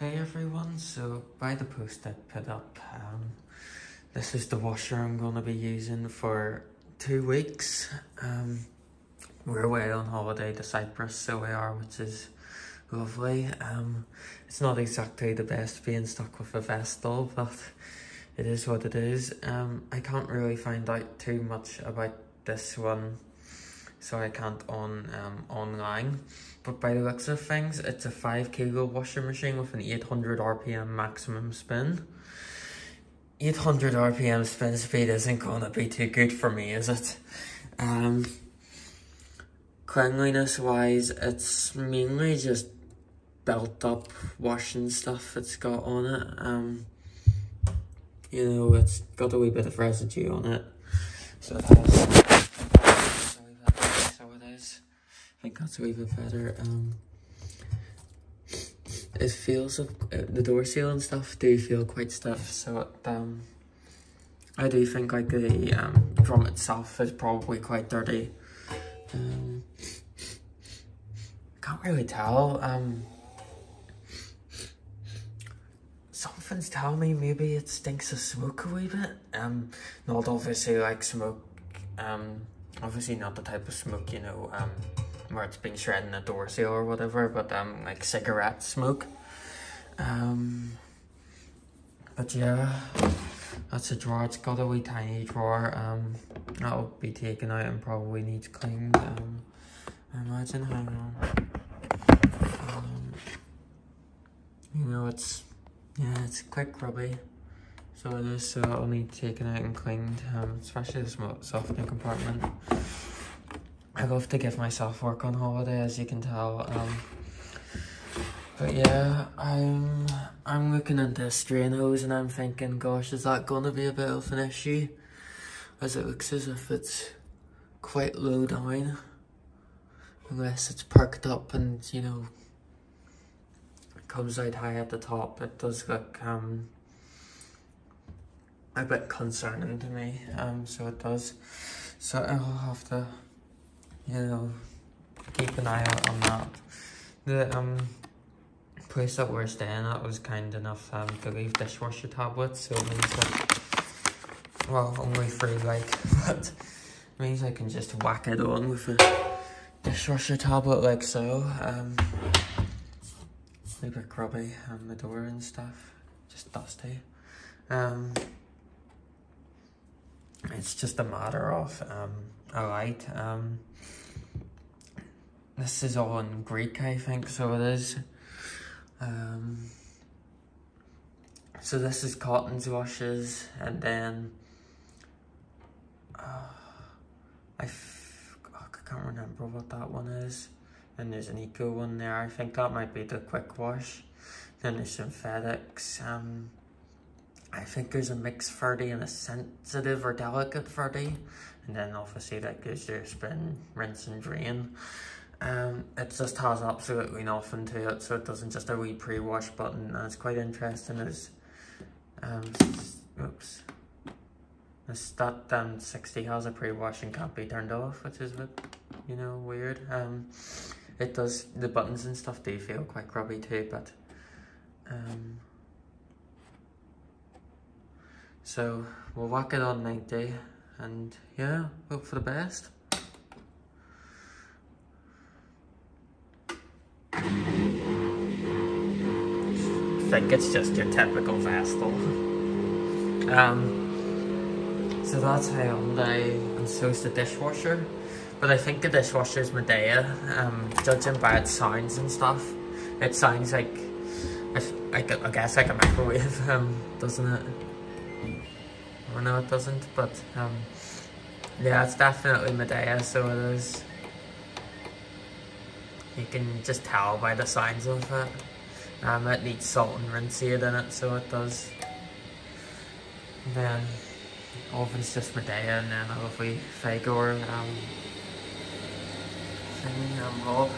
Hey everyone, so by the post I put up, um, this is the washer I'm going to be using for two weeks. Um, we're away on holiday to Cyprus, so we are, which is lovely. Um, it's not exactly the best being stuck with a Vestel, but it is what it is. Um, I can't really find out too much about this one so I can't on um, online. But by the looks of things, it's a 5 kilo washing machine with an 800 RPM maximum spin. 800 RPM spin speed isn't gonna be too good for me, is it? Um, cleanliness wise, it's mainly just built up washing stuff it's got on it. Um, you know, it's got a wee bit of residue on it. So it I think that's bit better. Um, it feels, uh, the door seal and stuff do feel quite stiff, so um, I do think like the um, drum itself is probably quite dirty. Um, can't really tell. Um, something's telling me maybe it stinks of smoke a wee bit. Um, not obviously like smoke, um, obviously not the type of smoke, you know, um, where it's being shredded in a door seal or whatever, but um, like cigarette smoke. Um, but yeah, that's a drawer. It's got a wee tiny drawer. Um, that'll be taken out and probably needs cleaned. Um, I imagine. Hang on. Um, you know, it's yeah, it's quick grubby. So it is. So it'll need taken out and cleaned. Um, especially the softening compartment. I love to give myself work on holiday, as you can tell. Um, but yeah, I'm I'm looking into hose and I'm thinking, gosh, is that gonna be a bit of an issue? As it looks as if it's quite low down. Unless it's perked up and, you know, comes out high at the top. It does look um a bit concerning to me. Um so it does. So I'll have to you know, keep an eye out on that. The um place that we're staying at was kind enough um, to leave dishwasher tablets, so it means that, well, only three like, but it means I can just whack it on with a dishwasher tablet like so. Um, bit grubby on the door and stuff, just dusty. Um, it's just a matter of um, a light. Um, this is all in Greek, I think, so it is. Um, so this is Cotton's washes, and then uh, I, I can't remember what that one is. And there's an eco one there. I think that might be the quick wash. Then there's synthetics. Um, I think there's a mixed 30 and a sensitive or delicate 30. And then obviously that gives your spin, rinse and drain. Um, it just has absolutely nothing to it, so it doesn't just a wee pre-wash button. And it's quite interesting is, um, oops, this, that um, 60 has a pre-wash and can't be turned off, which is a bit, you know, weird. Um, it does, the buttons and stuff do feel quite grubby too, but, um, so we'll whack it on 90 and yeah, hope for the best. I think it's just your typical Vestel. Um, so that's Hyundai, and so's the dishwasher. But I think the dishwasher is Midea, um, judging by its sounds and stuff. It sounds like, I, I guess like a microwave, um, doesn't it? Oh no, it doesn't, but um, yeah, it's definitely Midea, so it is. You can just tell by the signs of it. Um, it needs salt and linseed in it, so it does. And then oven's just Midea, and then lovely Fagor um, thing, um, hob.